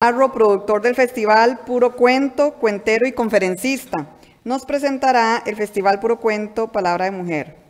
Arro, productor del festival Puro Cuento, cuentero y conferencista, nos presentará el festival Puro Cuento Palabra de Mujer.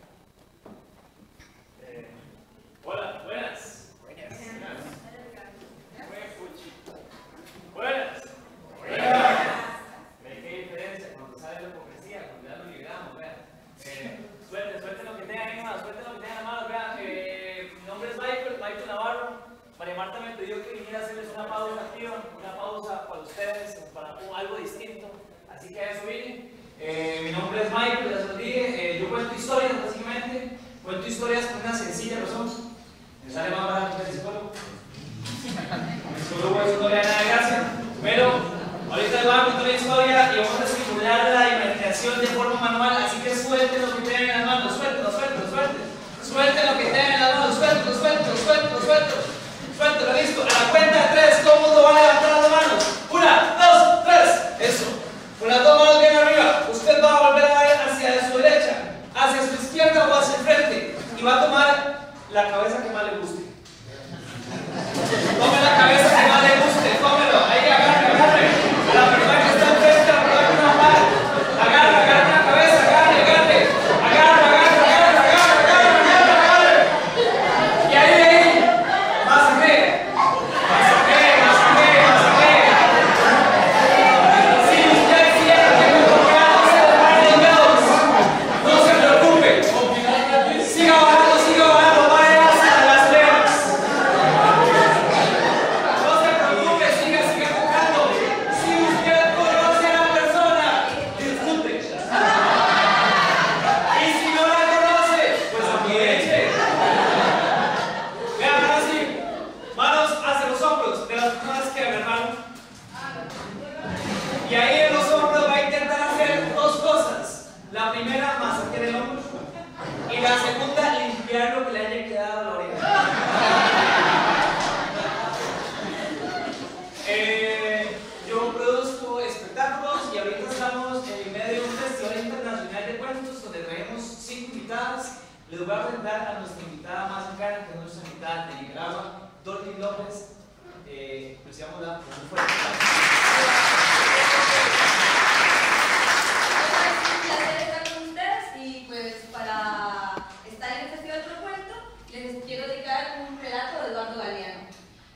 Relato de Eduardo Galeano.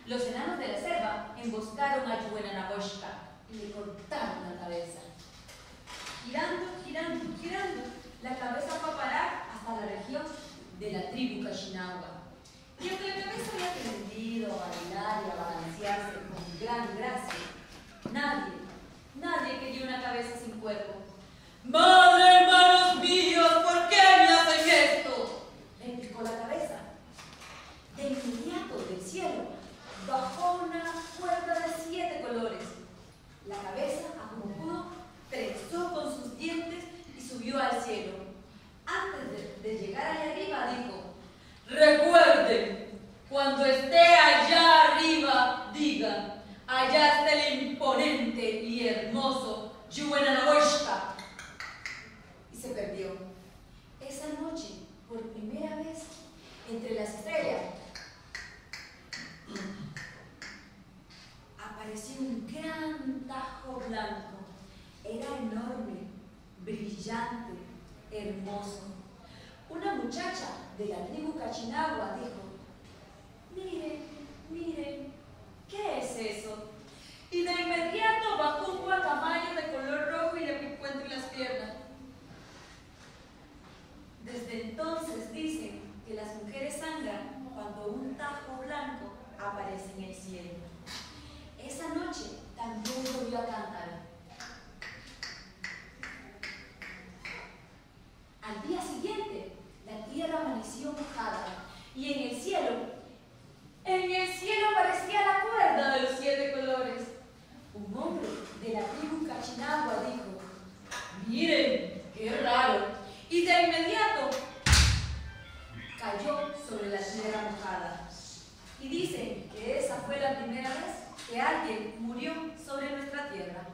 Los enanos de la selva emboscaron a Yuenanagoshka y le cortaron la cabeza. Girando, girando, girando, la cabeza fue a parar hasta la región de la tribu Kashinagua. Y aunque la cabeza había aprendido a bailar y a balancearse con gran gracia, nadie, nadie quería una cabeza sin cuerpo. Madre, hermanos míos, ¿por qué me hacen esto? Le picó la cabeza. De inmediato del cielo bajó una cuerda de siete colores. La cabeza, a como pudo, trenzó con sus dientes y subió al cielo. Antes de, de llegar allá arriba, dijo: Recuerden, cuando esté allá arriba, digan: Allá está el imponente y hermoso Yuenanagoshka y se perdió. Esa noche, por primera vez, entre las estrellas, apareció un gran tajo blanco. Era enorme, brillante, hermoso. Una muchacha de la tribu Cachinagua dijo, miren, miren, ¿qué es eso? Y de inmediato bajó un guacamayo de color rojo y le picó entre las piernas. Desde entonces dicen que las mujeres sangran cuando un tajo blanco aparece en el cielo. Esa noche también volvió a cantar. Al día siguiente, tierra amaneció mojada y en el cielo, en el cielo aparecía la cuerda de los siete colores. Un hombre de la tribu Cachinagua dijo, miren, qué raro. Y de inmediato cayó sobre la tierra mojada. Y dicen que esa fue la primera vez que alguien murió sobre nuestra tierra.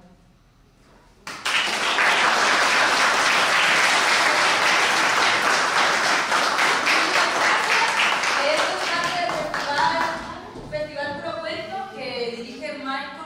Esto es parte del festival, Festival Pro Cuento que dirige Michael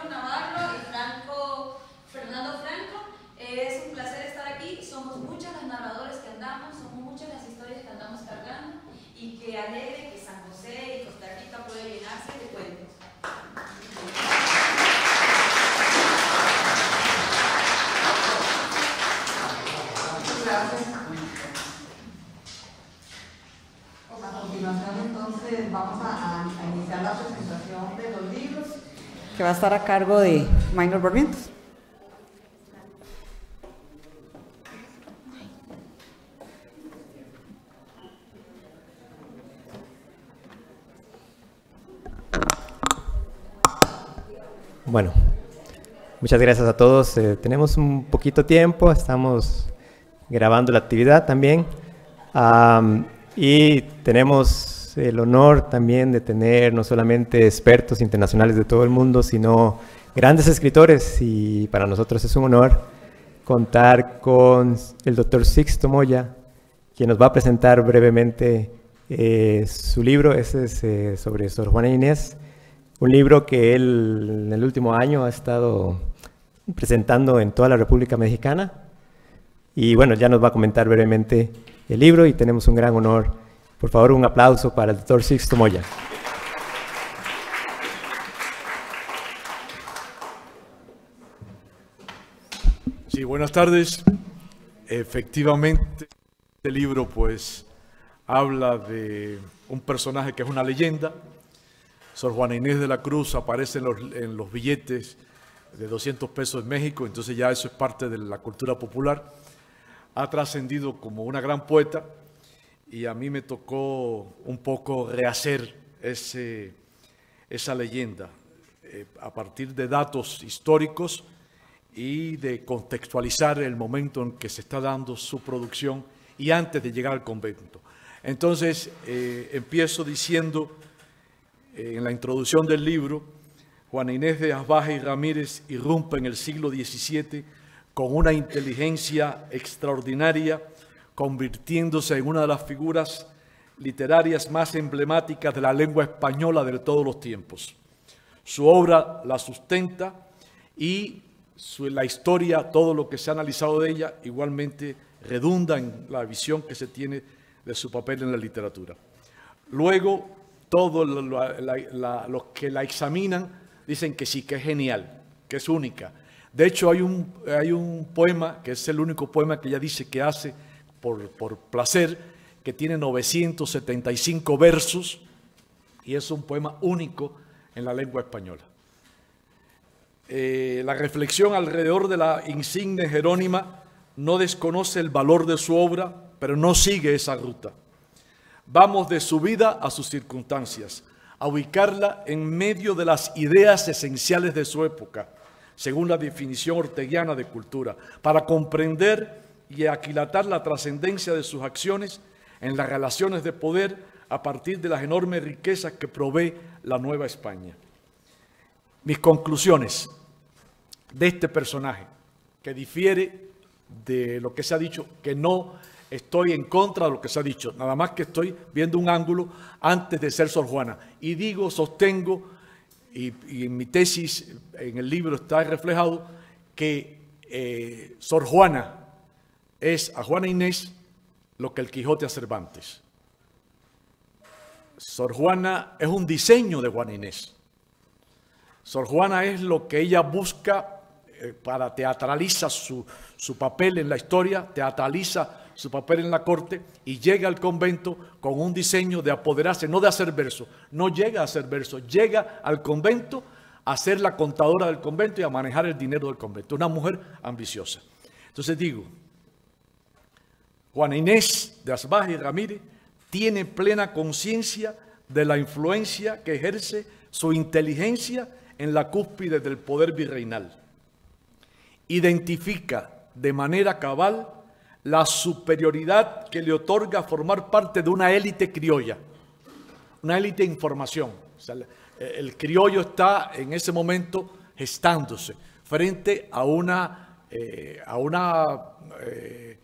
que va a estar a cargo de Minor Barrientos. Bueno, muchas gracias a todos. Eh, tenemos un poquito tiempo, estamos grabando la actividad también. y tenemos el honor también de tener no solamente expertos internacionales de todo el mundo, sino grandes escritores. Y para nosotros es un honor contar con el doctor Sixto Moya, quien nos va a presentar brevemente eh, su libro. Ese es eh, sobre Sor Juana Inés un libro que él en el último año ha estado presentando en toda la República Mexicana. Y bueno, ya nos va a comentar brevemente el libro y tenemos un gran honor. Por favor, un aplauso para el doctor Sixto Moya. Sí, buenas tardes. Efectivamente, este libro pues habla de un personaje que es una leyenda, Sor Juana Inés de la Cruz aparece en los, billetes de 200 pesos en México, entonces ya eso es parte de la cultura popular. Ha trascendido como una gran poeta y a mí me tocó un poco rehacer ese, esa leyenda eh, a partir de datos históricos y de contextualizar el momento en que se está dando su producción y antes de llegar al convento. Entonces, eh, empiezo diciendo en la introducción del libro, Juana Inés de Asbaje y Ramírez irrumpe en el siglo XVII con una inteligencia extraordinaria, convirtiéndose en una de las figuras literarias más emblemáticas de la lengua española de todos los tiempos. Su obra la sustenta y la historia, todo lo que se ha analizado de ella, igualmente redunda en la visión que se tiene de su papel en la literatura. Luego, todos los que la examinan dicen que sí, que es genial, que es única. De hecho, hay un, poema, que es el único poema que ella dice que hace por, placer, que tiene 975 versos y es un poema único en la lengua española. Eh, la reflexión alrededor de la insigne Jerónima no desconoce el valor de su obra, pero no sigue esa ruta. Vamos de su vida a sus circunstancias, a ubicarla en medio de las ideas esenciales de su época, según la definición orteguiana de cultura, para comprender y aquilatar la trascendencia de sus acciones en las relaciones de poder a partir de las enormes riquezas que provee la Nueva España. Mis conclusiones de este personaje, que difiere de lo que se ha dicho, que no estoy en contra de lo que se ha dicho, nada más que estoy viendo un ángulo antes de ser Sor Juana. Y digo, sostengo, y, en mi tesis, en el libro está reflejado, que eh, Sor Juana es a Juana Inés lo que el Quijote a Cervantes. Sor Juana es un diseño de Juana Inés. Sor Juana es lo que ella busca eh, para teatraliza su, su papel en la historia, teatraliza su papel en la corte y llega al convento con un diseño de apoderarse, no de hacer verso, no llega a hacer verso, llega al convento a ser la contadora del convento y a manejar el dinero del convento, una mujer ambiciosa. Entonces digo, Juana Inés de Asbaje Ramírez tiene plena conciencia de la influencia que ejerce su inteligencia en la cúspide del poder virreinal. Identifica de manera cabal la superioridad que le otorga formar parte de una élite criolla, una élite de información. el criollo está en ese momento gestándose frente a una, eh, a una eh,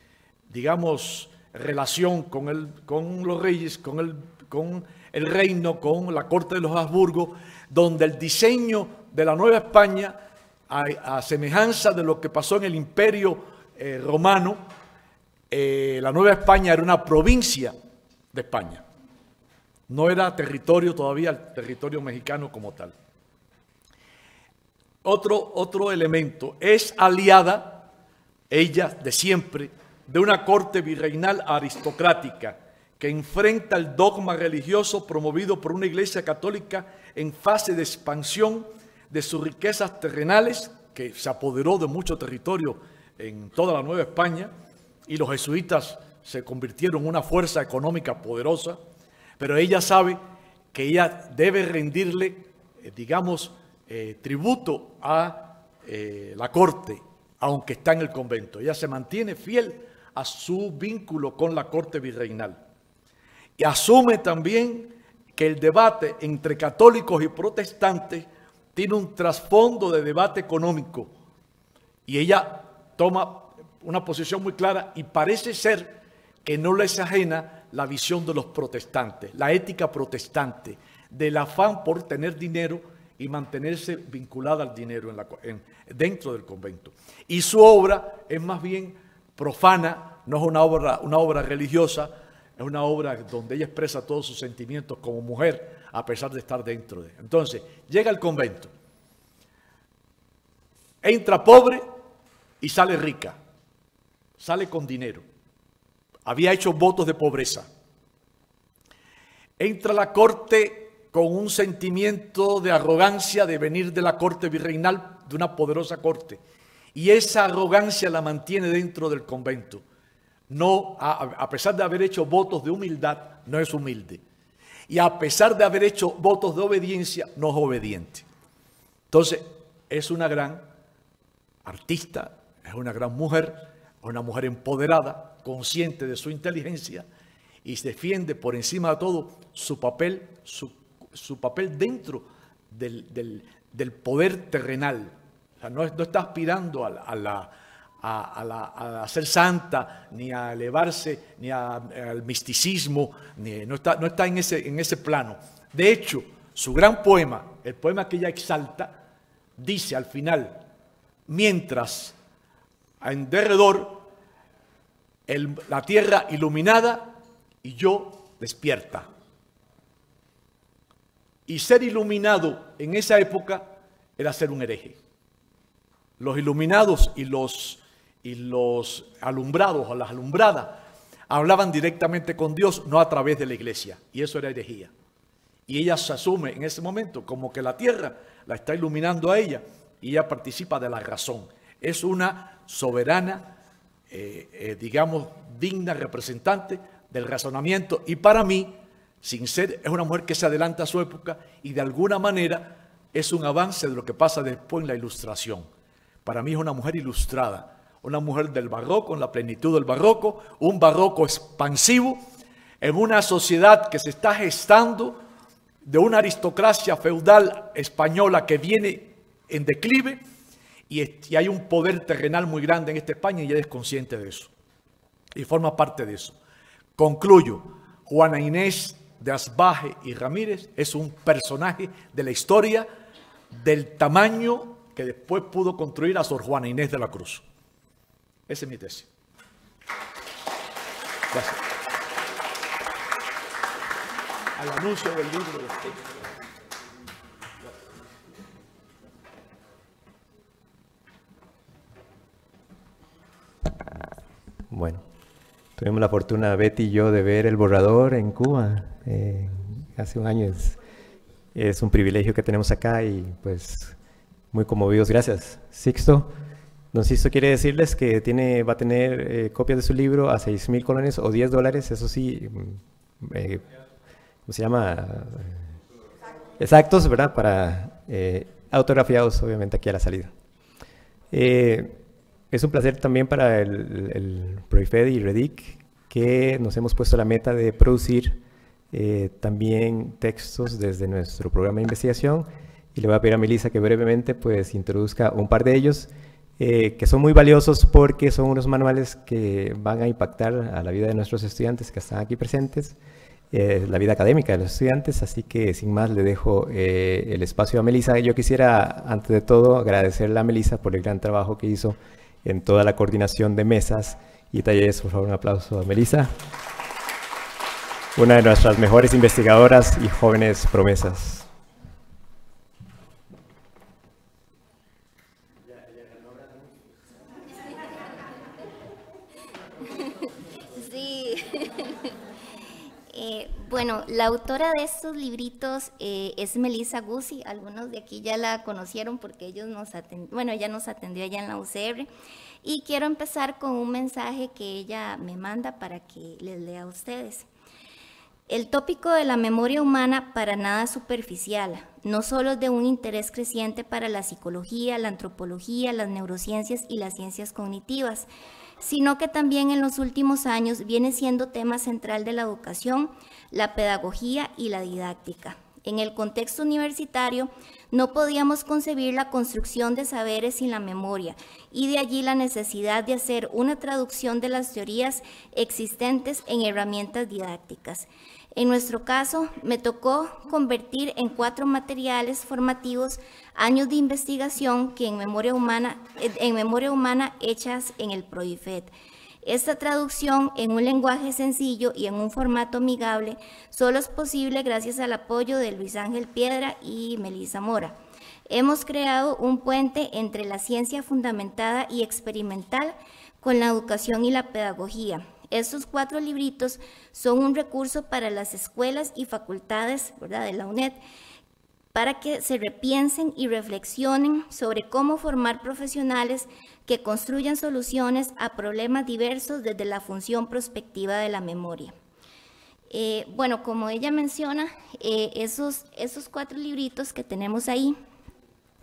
digamos, relación con, el, con los reyes, con el, con el reino, con la corte de los Habsburgo, donde el diseño de la Nueva España, a, semejanza de lo que pasó en el imperio eh, romano, eh, la Nueva España era una provincia de España. No era territorio todavía, territorio mexicano como tal. Otro, otro elemento, es aliada, ella de siempre, de una corte virreinal aristocrática que enfrenta el dogma religioso promovido por una iglesia católica en fase de expansión de sus riquezas terrenales, que se apoderó de mucho territorio en toda la Nueva España, y los jesuitas se convirtieron en una fuerza económica poderosa, pero ella sabe que ella debe rendirle, eh, digamos, eh, tributo a eh, la corte, aunque está en el convento. Ella se mantiene fiel a su vínculo con la corte virreinal. Y asume también que el debate entre católicos y protestantes tiene un trasfondo de debate económico. Y ella toma una posición muy clara y parece ser que no le ajena la visión de los protestantes, la ética protestante, del afán por tener dinero y mantenerse vinculada al dinero dentro del convento. Y su obra es más bien profana, no es una obra, una obra religiosa, es una obra donde ella expresa todos sus sentimientos como mujer, a pesar de estar dentro de. Entonces, llega al convento, entra pobre y sale rica, sale con dinero. Había hecho votos de pobreza. Entra a la corte con un sentimiento de arrogancia de venir de la corte virreinal, de una poderosa corte. Y esa arrogancia la mantiene dentro del convento. No, a, pesar de haber hecho votos de humildad, no es humilde. Y a pesar de haber hecho votos de obediencia, no es obediente. Entonces, es una gran artista, es una gran mujer, una mujer empoderada, consciente de su inteligencia y defiende por encima de todo su papel, su, papel dentro del, poder terrenal. No, está aspirando a, ser santa, ni a elevarse, ni al misticismo, ni, no está, no en ese plano. De hecho, su gran poema, el poema que ella exalta, dice al final, mientras en derredor la tierra iluminada y yo despierta. Y ser iluminado en esa época era ser un hereje. Los iluminados y los, alumbrados o las alumbradas hablaban directamente con Dios, no a través de la iglesia. Y eso era herejía. Y ella se asume en ese momento como que la tierra la está iluminando a ella y ella participa de la razón. Es una soberana, eh, eh, digamos, digna representante del razonamiento y para mí, sin ser, es una mujer que se adelanta a su época y de alguna manera es un avance de lo que pasa después en la ilustración. Para mí es una mujer ilustrada, una mujer del barroco, en la plenitud del barroco, un barroco expansivo, en una sociedad que se está gestando de una aristocracia feudal española que viene en declive y, hay un poder terrenal muy grande en esta España y ella es consciente de eso. Y forma parte de eso. Concluyo, Juana Inés de Asbaje y Ramírez es un personaje de la historia del tamaño que después pudo construir a Sor Juana Inés de la Cruz. Esa es mi tesis. Gracias. Al anuncio del libro de Bueno, tuvimos la fortuna, Betty y yo, de ver el borrador en Cuba eh, hace un año. Es, un privilegio que tenemos acá y pues muy conmovidos. Gracias. Sixto, don Sixto quiere decirles que tiene, va a tener eh, copias de su libro a 6 mil colones o 10 dólares, eso sí, mm, eh, ¿cómo se llama? Exactos, ¿verdad? Para autografiados, obviamente, aquí a la salida. Es un placer también para el, el y Redic que nos hemos puesto la meta de producir eh, también textos desde nuestro programa de investigación y le voy a pedir a Melissa que brevemente pues introduzca un par de ellos eh, que son muy valiosos porque son unos manuales que van a impactar a la vida de nuestros estudiantes que están aquí presentes, eh, la vida académica de los estudiantes, así que sin más le dejo el espacio a Melissa. Yo quisiera antes de todo agradecerle a Melissa por el gran trabajo que hizo en toda la coordinación de mesas y talleres. Por favor, un aplauso a Melissa, una de nuestras mejores investigadoras y jóvenes promesas. Sí. Eh, Bueno, la autora de estos libritos eh, es Melissa Guzzi. Algunos de aquí ya la conocieron porque ellos nos bueno, ella nos atendió allá en la UCR. Y quiero empezar con un mensaje que ella me manda para que les lea a ustedes. El tópico de la memoria humana para nada superficial, no solo de un interés creciente para la psicología, la antropología, las neurociencias y las ciencias cognitivas, sino que también en los últimos años viene siendo tema central de la educación, la pedagogía y la didáctica. En el contexto universitario no podíamos concebir la construcción de saberes sin la memoria y de allí la necesidad de hacer una traducción de las teorías existentes en herramientas didácticas. En nuestro caso, me tocó convertir en cuatro materiales formativos años de investigación que en memoria humana, en memoria humana hechas en el PROIFED. Esta traducción en un lenguaje sencillo y en un formato amigable solo es posible gracias al apoyo de Luis Ángel Piedra y Melissa Mora. Hemos creado un puente entre la ciencia fundamentada y experimental con la educación y la pedagogía, estos cuatro libritos son un recurso para las escuelas y facultades de la UNED para que se repiensen y reflexionen sobre cómo formar profesionales que construyan soluciones a problemas diversos desde la función prospectiva de la memoria. Eh, bueno, como ella menciona, eh, esos, esos cuatro libritos que tenemos ahí,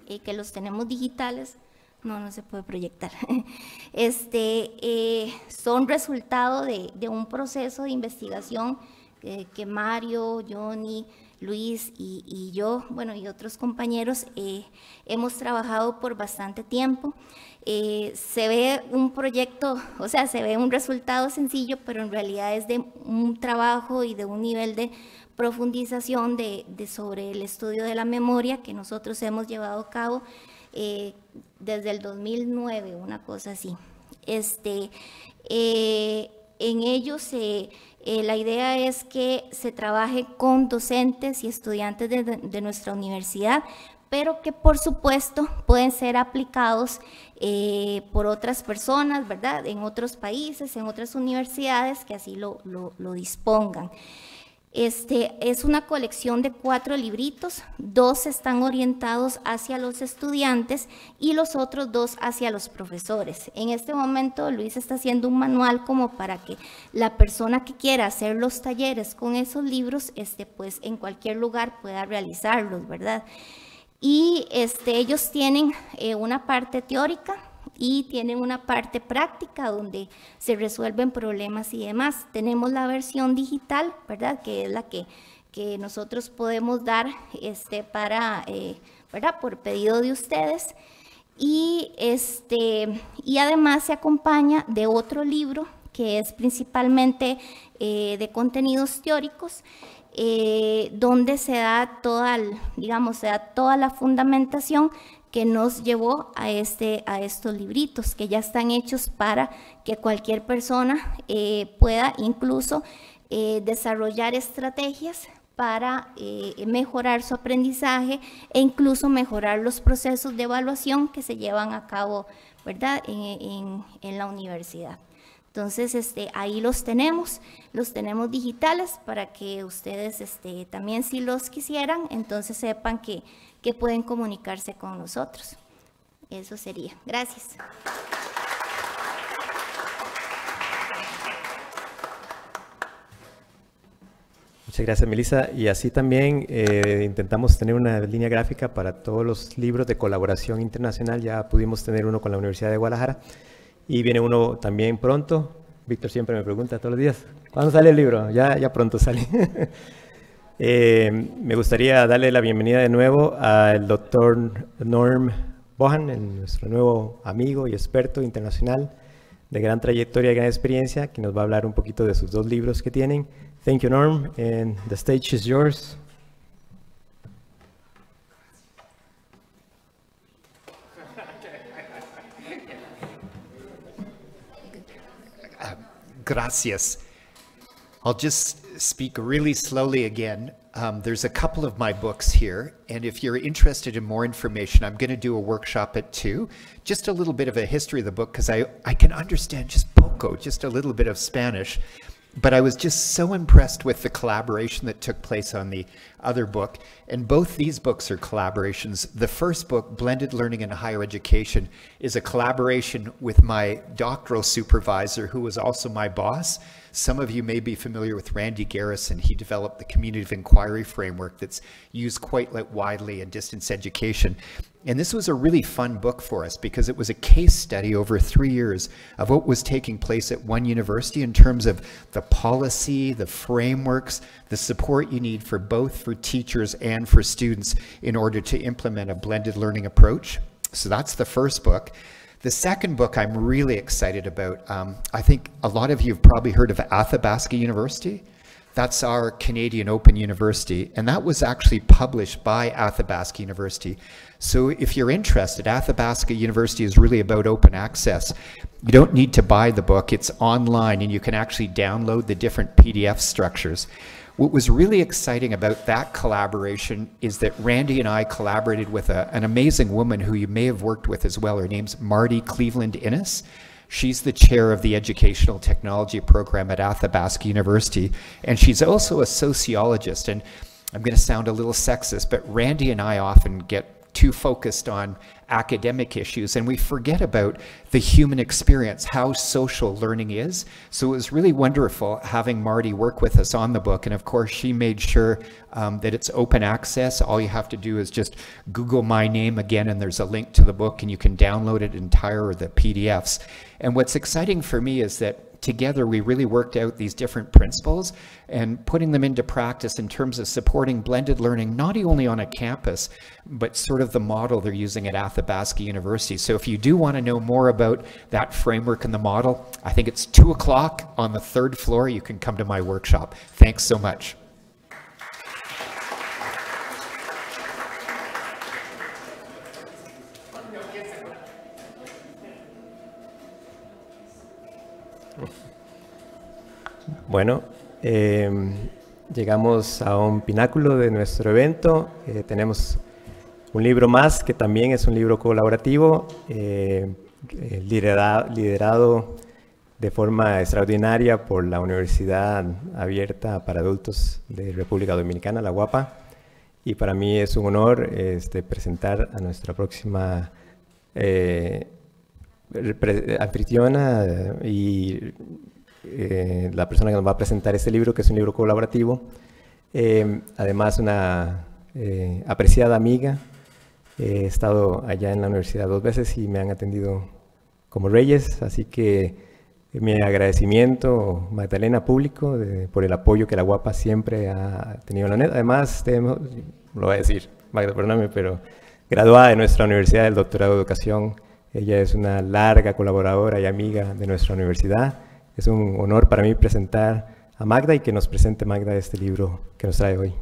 eh, que los tenemos digitales, no, no se puede proyectar. Este, eh, son resultado de, un proceso de investigación que Mario, Johnny, Luis y, yo, bueno, y otros compañeros eh, hemos trabajado por bastante tiempo. Eh, se ve un proyecto, o sea, se ve un resultado sencillo, pero en realidad es de un trabajo y de un nivel de profundización de sobre el estudio de la memoria que nosotros hemos llevado a cabo eh, desde el 2009, una cosa así. Este, eh, en ellos eh, la idea es que se trabaje con docentes y estudiantes de, nuestra universidad, pero que por supuesto pueden ser aplicados por otras personas, ¿verdad? En otros países, en otras universidades que así lo, lo dispongan. Este, es una colección de cuatro libritos, dos están orientados hacia los estudiantes y los otros dos hacia los profesores. En este momento Luis está haciendo un manual como para que la persona que quiera hacer los talleres con esos libros, este, pues en cualquier lugar pueda realizarlos, ¿verdad? Y este, ellos tienen eh, una parte teórica, y tienen una parte práctica donde se resuelven problemas y demás. Tenemos la versión digital, ¿verdad? Que es la que, que nosotros podemos dar este, para, eh, ¿verdad? Por pedido de ustedes. Y, este, y además se acompaña de otro libro que es principalmente eh, de contenidos teóricos, eh, donde se da toda, digamos, se da toda la fundamentación que nos llevó a, este, a estos libritos que ya están hechos para que cualquier persona eh, pueda incluso eh, desarrollar estrategias para eh, mejorar su aprendizaje e incluso mejorar los procesos de evaluación que se llevan a cabo ¿verdad? En, en, la universidad. Entonces, este, ahí los tenemos, los tenemos digitales para que ustedes este, también si los quisieran, entonces sepan que que pueden comunicarse con nosotros. Eso sería. Gracias. Muchas gracias, Melissa. Y así también eh, intentamos tener una línea gráfica para todos los libros de colaboración internacional. Ya pudimos tener uno con la Universidad de Guadalajara y viene uno también pronto. Víctor siempre me pregunta todos los días, ¿cuándo sale el libro? Ya, ya pronto sale. Eh, me gustaría darle la bienvenida de nuevo al doctor Norm Bohan, nuestro nuevo amigo y experto internacional de gran trayectoria y gran experiencia, que nos va a hablar un poquito de sus dos libros que tienen. Thank you, Norm, and the stage is yours. Gracias. I'll just speak really slowly again. Um, there's a couple of my books here, and if you're interested in more information, I'm going to do a workshop at two. Just a little bit of a history of the book, because I, I can understand just poco, just a little bit of Spanish. But I was just so impressed with the collaboration that took place on the other book. And both these books are collaborations. The first book, Blended Learning in Higher Education, is a collaboration with my doctoral supervisor, who was also my boss. Some of you may be familiar with Randy Garrison. He developed the community of inquiry framework that's used quite widely in distance education. And this was a really fun book for us because it was a case study over three years of what was taking place at one university in terms of the policy, the frameworks, the support you need for both for teachers and for students in order to implement a blended learning approach. So that's the first book. The second book I'm really excited about, um, I think a lot of you have probably heard of Athabasca University. That's our Canadian Open University, and that was actually published by Athabasca University. So if you're interested, Athabasca University is really about open access. You don't need to buy the book, it's online, and you can actually download the different PDF structures. What was really exciting about that collaboration is that Randy and I collaborated with a, an amazing woman who you may have worked with as well. Her name's Marty Cleveland Innes. She's the chair of the Educational Technology Program at Athabasca University, and she's also a sociologist. And I'm going to sound a little sexist, but Randy and I often get too focused on academic issues and we forget about the human experience, how social learning is. So it was really wonderful having Marty work with us on the book. And of course, she made sure um, that it's open access. All you have to do is just Google my name again, and there's a link to the book, and you can download it entire or the PDFs. And what's exciting for me is that together we really worked out these different principles and putting them into practice in terms of supporting blended learning, not only on a campus, but sort of the model they're using at Athabasca University. So if you do want to know more about that framework and the model, I think it's two o'clock on the third floor. You can come to my workshop. Thanks so much. Bueno, eh, llegamos a un pináculo de nuestro evento. Eh, tenemos un libro más que también es un libro colaborativo, eh, liderado, de forma extraordinaria por la Universidad Abierta para Adultos de República Dominicana, la UAPA. Y para mí es un honor este, presentar a nuestra próxima anfitriona y eh, la persona que nos va a presentar este libro, que es un libro colaborativo. Eh, además, una eh, apreciada amiga. He estado allá en la universidad dos veces y me han atendido como reyes, así que mi agradecimiento, Magdalena Público, por el apoyo que la guapa siempre ha tenido en la net. Además, lo voy a decir, Magda, perdóname, pero graduada de nuestra universidad del doctorado de educación, ella es una larga colaboradora y amiga de nuestra universidad. Es un honor para mí presentar a Magda y que nos presente Magda este libro que nos trae hoy.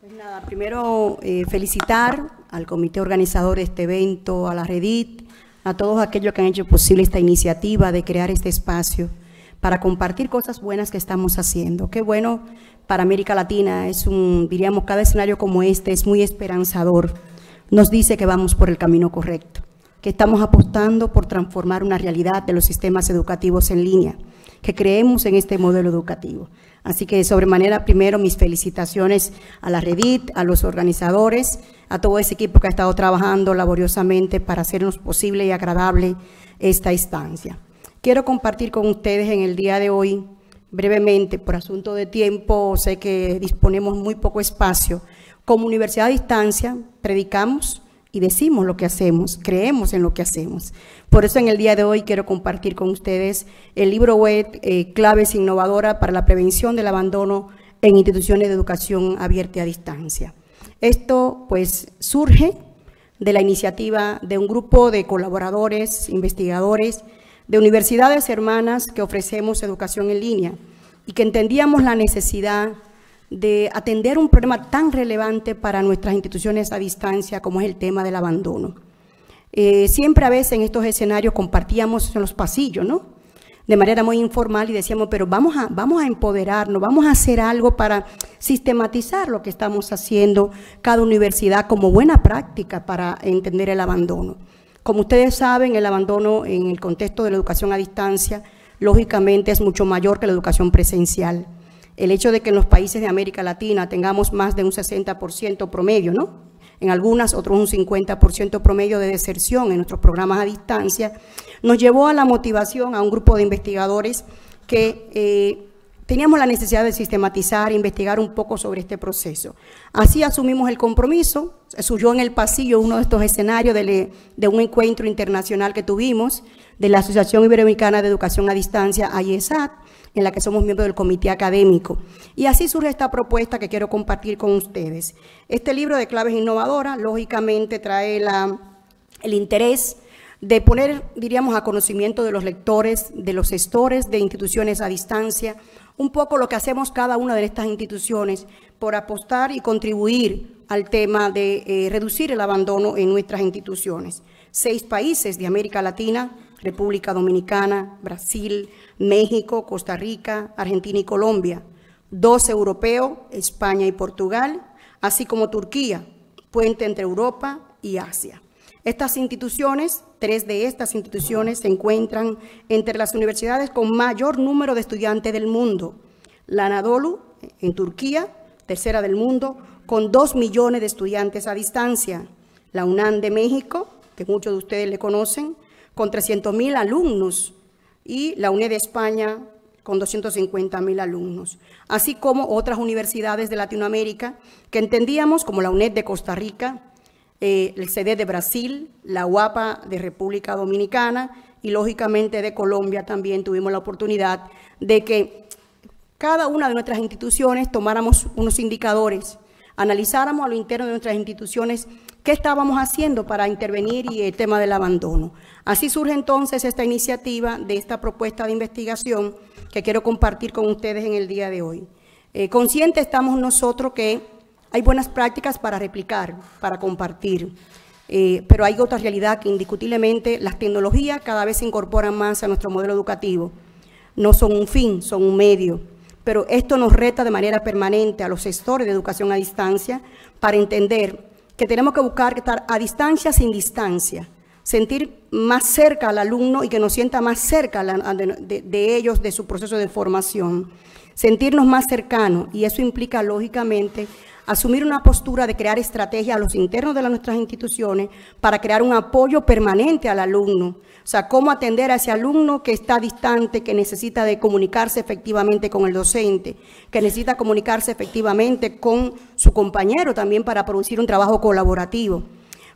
Pues nada, primero eh, felicitar al comité organizador de este evento, a la Redit, a todos aquellos que han hecho posible esta iniciativa de crear este espacio para compartir cosas buenas que estamos haciendo. Qué bueno para América Latina, es un, diríamos, cada escenario como este es muy esperanzador nos dice que vamos por el camino correcto, que estamos apostando por transformar una realidad de los sistemas educativos en línea, que creemos en este modelo educativo. Así que de sobremanera, primero mis felicitaciones a la Redit, a los organizadores, a todo ese equipo que ha estado trabajando laboriosamente para hacernos posible y agradable esta instancia. Quiero compartir con ustedes en el día de hoy, brevemente, por asunto de tiempo, sé que disponemos muy poco espacio, como universidad a distancia, predicamos y decimos lo que hacemos, creemos en lo que hacemos. Por eso en el día de hoy quiero compartir con ustedes el libro web eh, Claves Innovadoras para la Prevención del Abandono en Instituciones de Educación Abierta a Distancia. Esto pues surge de la iniciativa de un grupo de colaboradores, investigadores de universidades hermanas que ofrecemos educación en línea y que entendíamos la necesidad de atender un problema tan relevante para nuestras instituciones a distancia como es el tema del abandono. Eh, siempre a veces en estos escenarios compartíamos en los pasillos, ¿no? De manera muy informal y decíamos, pero vamos a, vamos a empoderarnos, vamos a hacer algo para sistematizar lo que estamos haciendo cada universidad como buena práctica para entender el abandono. Como ustedes saben, el abandono en el contexto de la educación a distancia, lógicamente, es mucho mayor que la educación presencial. El hecho de que en los países de América Latina tengamos más de un 60% promedio, ¿no? En algunas, otros un 50% promedio de deserción en nuestros programas a distancia, nos llevó a la motivación a un grupo de investigadores que eh, teníamos la necesidad de sistematizar, investigar un poco sobre este proceso. Así asumimos el compromiso, surgió en el pasillo uno de estos escenarios de, de, un encuentro internacional que tuvimos de la Asociación Iberoamericana de Educación a Distancia, AIESAT, en la que somos miembros del comité académico. Y así surge esta propuesta que quiero compartir con ustedes. Este libro de claves innovadoras, lógicamente, trae la, el interés de poner, diríamos, a conocimiento de los lectores, de los gestores de instituciones a distancia, un poco lo que hacemos cada una de estas instituciones por apostar y contribuir al tema de eh, reducir el abandono en nuestras instituciones. Seis países de América Latina, República Dominicana, Brasil, México, Costa Rica, Argentina y Colombia. Dos europeos, España y Portugal, así como Turquía, puente entre Europa y Asia. Estas instituciones, tres de estas instituciones se encuentran entre las universidades con mayor número de estudiantes del mundo. La Anadolu, en Turquía, tercera del mundo, con dos millones de estudiantes a distancia. La UNAM de México, que muchos de ustedes le conocen, con 300 mil alumnos. Y la UNED de España, con 250 mil alumnos, así como otras universidades de Latinoamérica que entendíamos como la UNED de Costa Rica, eh, el CD de Brasil, la UAPA de República Dominicana y lógicamente de Colombia también tuvimos la oportunidad de que cada una de nuestras instituciones tomáramos unos indicadores, analizáramos a lo interno de nuestras instituciones qué estábamos haciendo para intervenir y el tema del abandono. Así surge entonces esta iniciativa de esta propuesta de investigación que quiero compartir con ustedes en el día de hoy. Eh, estamos nosotros que hay buenas prácticas para replicar, para compartir, eh, pero hay otra realidad que indiscutiblemente las tecnologías cada vez se incorporan más a nuestro modelo educativo. No son un fin, son un medio. Pero esto nos reta de manera permanente a los gestores de educación a distancia para entender que tenemos que buscar estar a distancia sin distancia, sentir más cerca al alumno y que nos sienta más cerca de, de ellos, de su proceso de formación, sentirnos más cercanos y eso implica lógicamente asumir una postura de crear estrategias a los internos de nuestras instituciones para crear un apoyo permanente al alumno. O sea, cómo atender a ese alumno que está distante, que necesita de comunicarse efectivamente con el docente, que necesita comunicarse efectivamente con su compañero también para producir un trabajo colaborativo.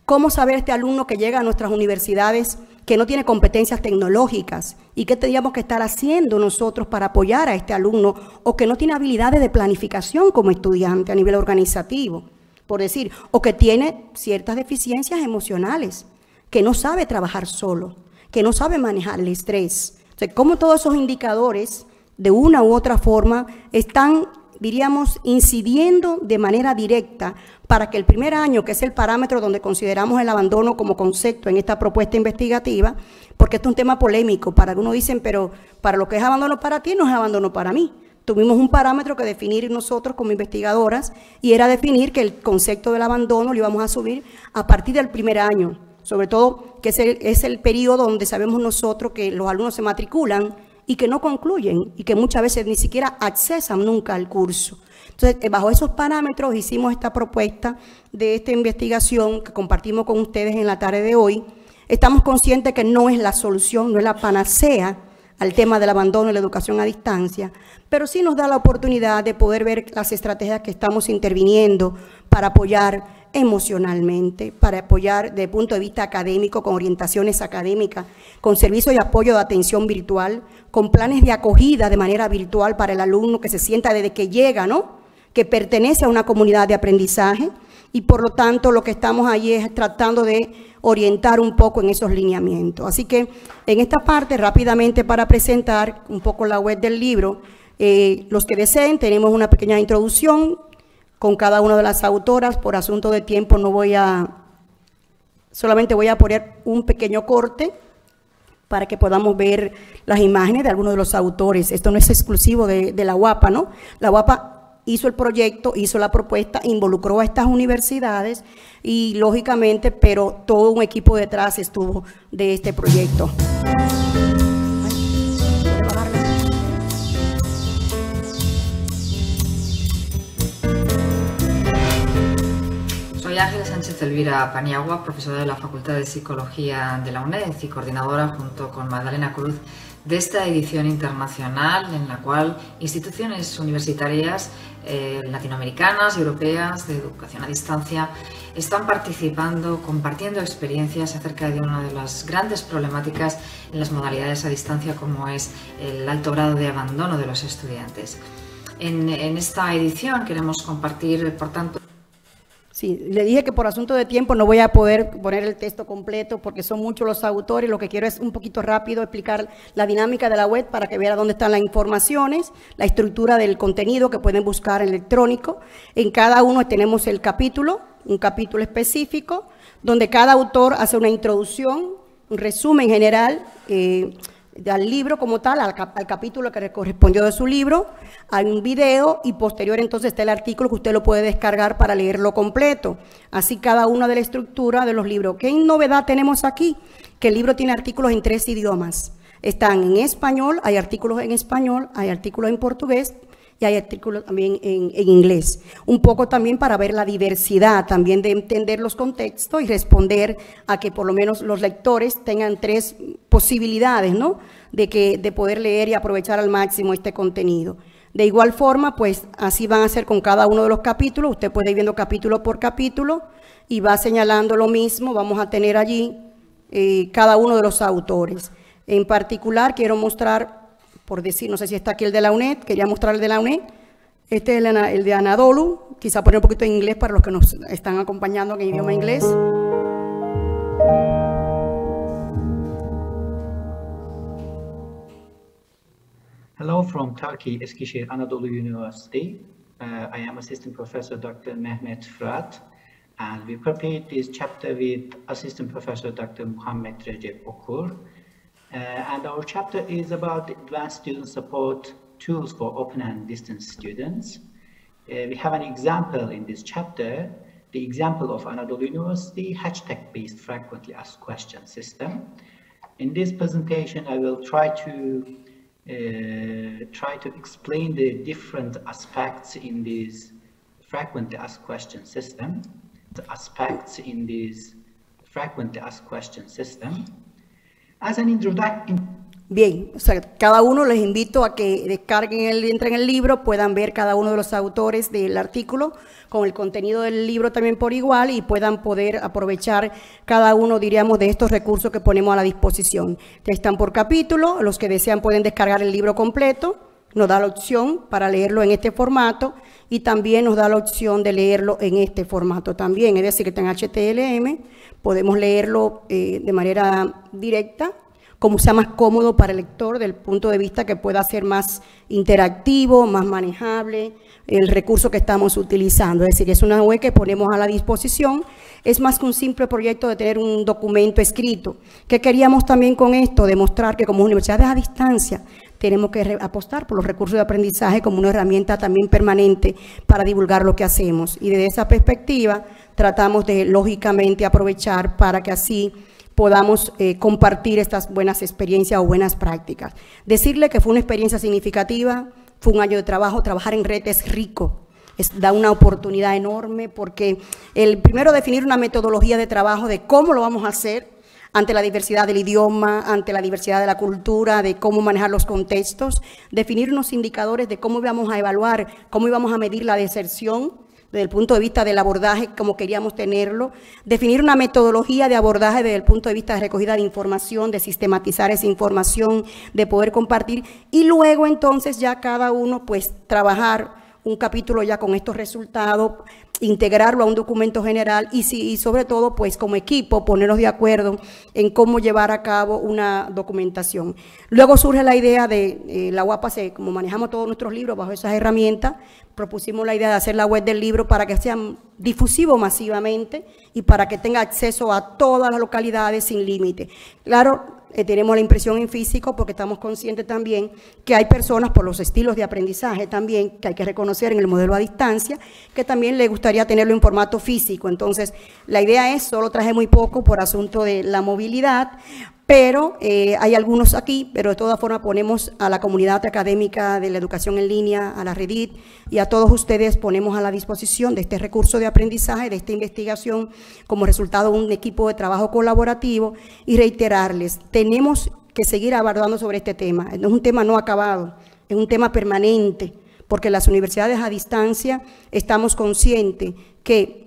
¿Cómo saber este alumno que llega a nuestras universidades que no tiene competencias tecnológicas y qué tendríamos que estar haciendo nosotros para apoyar a este alumno o que no tiene habilidades de planificación como estudiante a nivel organizativo, por decir, o que tiene ciertas deficiencias emocionales, que no sabe trabajar solo, que no sabe manejar el estrés? O cómo todos esos indicadores de una u otra forma están diríamos, incidiendo de manera directa para que el primer año, que es el parámetro donde consideramos el abandono como concepto en esta propuesta investigativa, porque esto es un tema polémico, para algunos dicen, pero para lo que es abandono para ti no es abandono para mí. Tuvimos un parámetro que definir nosotros como investigadoras y era definir que el concepto del abandono lo íbamos a subir a partir del primer año, sobre todo que es el, es el periodo donde sabemos nosotros que los alumnos se matriculan y que no concluyen y que muchas veces ni siquiera accesan nunca al curso. Entonces, eh, bajo esos parámetros hicimos esta propuesta de esta investigación que compartimos con ustedes en la tarde de hoy. Estamos conscientes que no es la solución, no es la panacea al tema del abandono y la educación a distancia, pero sí nos da la oportunidad de poder ver las estrategias que estamos interviniendo para apoyar emocionalmente, para apoyar desde el punto de vista académico, con orientaciones académicas, con servicios de apoyo de atención virtual, con planes de acogida de manera virtual para el alumno que se sienta desde que llega, ¿no? Que pertenece a una comunidad de aprendizaje y por lo tanto lo que estamos ahí es tratando de orientar un poco en esos lineamientos. Así que en esta parte, rápidamente para presentar un poco la web del libro, eh, los que deseen, tenemos una pequeña introducción con cada una de las autoras. Por asunto de tiempo no voy a, solamente voy a poner un pequeño corte para que podamos ver las imágenes de algunos de los autores. Esto no es exclusivo de, la UAPA, ¿no? La UAPA hizo el proyecto, hizo la propuesta, involucró a estas universidades y lógicamente, pero todo un equipo detrás estuvo de este proyecto. Soy Ángela Sánchez Elvira Paniagua, profesora de la Facultad de Psicología de la UNED y coordinadora junto con Magdalena Cruz de esta edición internacional en la cual instituciones universitarias eh, latinoamericanas y europeas de educación a distancia están participando, compartiendo experiencias acerca de una de las grandes problemáticas en las modalidades a distancia como es el alto grado de abandono de los estudiantes. En esta edición queremos compartir, por tanto, Sí, le dije que por asunto de tiempo no voy a poder poner el texto completo porque son muchos los autores. Lo que quiero es un poquito rápido explicar la dinámica de la web para que vean dónde están las informaciones, la estructura del contenido que pueden buscar electrónico. En cada uno tenemos el capítulo, un capítulo específico, donde cada autor hace una introducción, un resumen general. Eh, al libro como tal, al, capítulo que le correspondió de su libro, hay un video y posterior entonces está el artículo que usted lo puede descargar para leerlo completo. Así cada una de la estructura de los libros. ¿Qué novedad tenemos aquí? Que el libro tiene artículos en tres idiomas. Están en español, hay artículos en español, hay artículos en portugués y hay artículos también en, inglés. Un poco también para ver la diversidad, también de entender los contextos y responder a que por lo menos los lectores tengan tres posibilidades, ¿no? De, que, de poder leer y aprovechar al máximo este contenido. De igual forma, pues así van a ser con cada uno de los capítulos. Usted puede ir viendo capítulo por capítulo y va señalando lo mismo. Vamos a tener allí eh, cada uno de los autores. En particular, quiero mostrar por decir, no sé si está aquí el de la UNED, quería mostrar el de la UNED. Este es el, de Anadolu, quizá poner un poquito en inglés para los que nos están acompañando en idioma inglés. Hello from Turkey, Eskişehir Anadolu University. Uh, I am Assistant Professor Dr. Mehmet Fırat, and we prepared this chapter with Assistant Professor Dr. Muhammed Recep Okur. Uh, and our chapter is about advanced student support tools for open and distance students. Uh, we have an example in this chapter, the example of Anadolu University hashtag-based frequently asked question system. In this presentation, I will try to uh, try to explain the different aspects in this frequently asked question system, the aspects in this frequently asked question system. Bien, o sea, cada uno les invito a que descarguen el, entren en el libro, puedan ver cada uno de los autores del artículo con el contenido del libro también por igual y puedan poder aprovechar cada uno, diríamos, de estos recursos que ponemos a la disposición. Ya están por capítulo, los que desean pueden descargar el libro completo, nos da la opción para leerlo en este formato y también nos da la opción de leerlo en este formato también, es decir, que está en HTLM podemos leerlo eh, de manera directa, como sea más cómodo para el lector, del punto de vista que pueda ser más interactivo, más manejable, el recurso que estamos utilizando. Es decir, es una web que ponemos a la disposición. Es más que un simple proyecto de tener un documento escrito. ¿Qué queríamos también con esto? Demostrar que como universidades a distancia tenemos que apostar por los recursos de aprendizaje como una herramienta también permanente para divulgar lo que hacemos. Y desde esa perspectiva tratamos de, lógicamente, aprovechar para que así podamos eh, compartir estas buenas experiencias o buenas prácticas. Decirle que fue una experiencia significativa, fue un año de trabajo, trabajar en red es rico, da una oportunidad enorme porque el primero definir una metodología de trabajo de cómo lo vamos a hacer, ante la diversidad del idioma, ante la diversidad de la cultura, de cómo manejar los contextos, definir unos indicadores de cómo íbamos a evaluar, cómo íbamos a medir la deserción desde el punto de vista del abordaje como queríamos tenerlo, definir una metodología de abordaje desde el punto de vista de recogida de información, de sistematizar esa información, de poder compartir y luego entonces ya cada uno pues trabajar un capítulo ya con estos resultados, integrarlo a un documento general y, y sobre todo, pues como equipo, ponernos de acuerdo en cómo llevar a cabo una documentación. Luego surge la idea de eh, la UAPA, como manejamos todos nuestros libros bajo esas herramientas, propusimos la idea de hacer la web del libro para que sea difusivo masivamente y para que tenga acceso a todas las localidades sin límite. Claro, eh, tenemos la impresión en físico porque estamos conscientes también que hay personas por los estilos de aprendizaje también que hay que reconocer en el modelo a distancia, que también le gustaría tenerlo en formato físico. Entonces, la idea es, solo traje muy poco por asunto de la movilidad, pero eh, hay algunos aquí, pero de todas formas ponemos a la comunidad académica de la educación en línea, a la Redit y a todos ustedes ponemos a la disposición de este recurso de aprendizaje, de esta investigación como resultado de un equipo de trabajo colaborativo y reiterarles, tenemos que seguir abordando sobre este tema. No es un tema no acabado, es un tema permanente, porque las universidades a distancia estamos conscientes que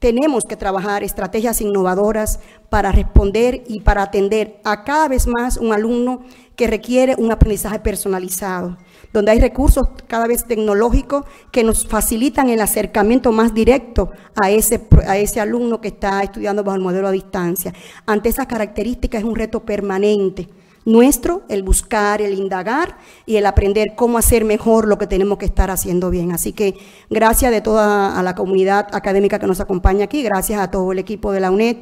tenemos que trabajar estrategias innovadoras para responder y para atender a cada vez más un alumno que requiere un aprendizaje personalizado, donde hay recursos cada vez tecnológicos que nos facilitan el acercamiento más directo a ese, a ese alumno que está estudiando bajo el modelo a distancia. Ante esas características es un reto permanente nuestro, el buscar, el indagar y el aprender cómo hacer mejor lo que tenemos que estar haciendo bien. Así que gracias de toda a la comunidad académica que nos acompaña aquí, gracias a todo el equipo de la UNED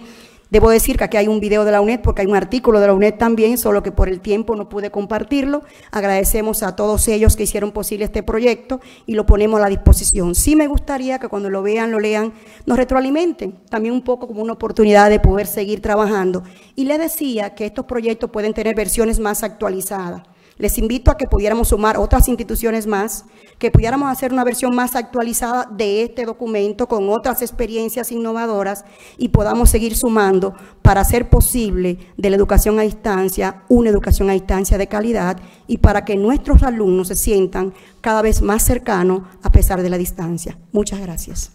Debo decir que aquí hay un video de la UNED porque hay un artículo de la UNED también, solo que por el tiempo no pude compartirlo. Agradecemos a todos ellos que hicieron posible este proyecto y lo ponemos a la disposición. Sí me gustaría que cuando lo vean, lo lean, nos retroalimenten, también un poco como una oportunidad de poder seguir trabajando. Y le decía que estos proyectos pueden tener versiones más actualizadas. Les invito a que pudiéramos sumar otras instituciones más, que pudiéramos hacer una versión más actualizada de este documento con otras experiencias innovadoras y podamos seguir sumando para hacer posible de la educación a distancia una educación a distancia de calidad y para que nuestros alumnos se sientan cada vez más cercanos a pesar de la distancia. Muchas gracias.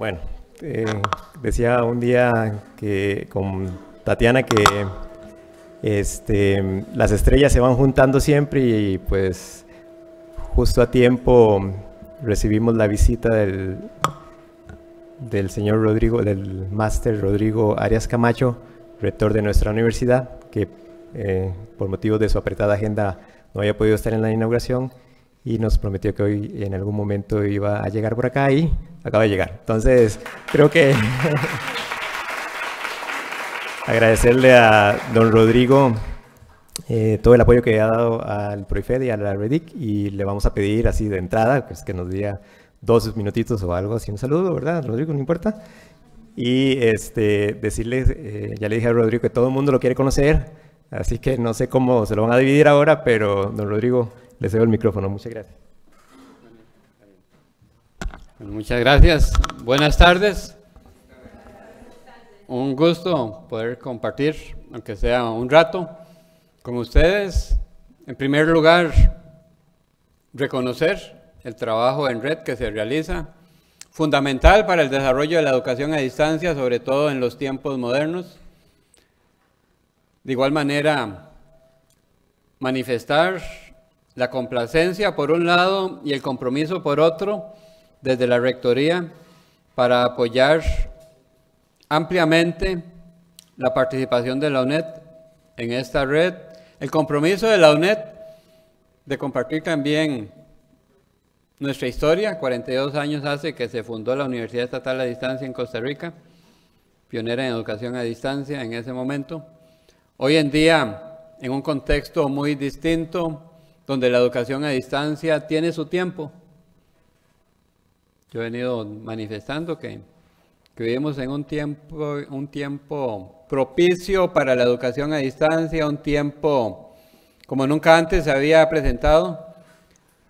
Bueno, eh, decía un día que con Tatiana que este, las estrellas se van juntando siempre y pues justo a tiempo recibimos la visita del, del señor Rodrigo, del máster Rodrigo Arias Camacho, rector de nuestra universidad, que eh, por motivos de su apretada agenda no había podido estar en la inauguración y nos prometió que hoy en algún momento iba a llegar por acá y acaba de llegar. Entonces, creo que agradecerle a don Rodrigo eh, todo el apoyo que ha dado al Proifed y a la Redic y le vamos a pedir así de entrada pues, que nos diga dos minutitos o algo así, un saludo, ¿verdad? Rodrigo, no importa. Y este, decirle, eh, ya le dije a Rodrigo que todo el mundo lo quiere conocer, así que no sé cómo se lo van a dividir ahora, pero don Rodrigo, le cedo el micrófono. Muchas gracias. muchas gracias. Buenas tardes. Un gusto poder compartir, aunque sea un rato, con ustedes. En primer lugar, reconocer el trabajo en red que se realiza, fundamental para el desarrollo de la educación a distancia, sobre todo en los tiempos modernos. De igual manera, manifestar la complacencia por un lado y el compromiso por otro desde la Rectoría para apoyar ampliamente la participación de la UNED en esta red, el compromiso de la UNED de compartir también nuestra historia, 42 años hace que se fundó la Universidad Estatal a Distancia en Costa Rica, pionera en educación a distancia en ese momento. Hoy en día, en un contexto muy distinto, donde la educación a distancia tiene su tiempo. Yo he venido manifestando que, vivimos en un tiempo, un tiempo propicio para la educación a distancia, un tiempo como nunca antes se había presentado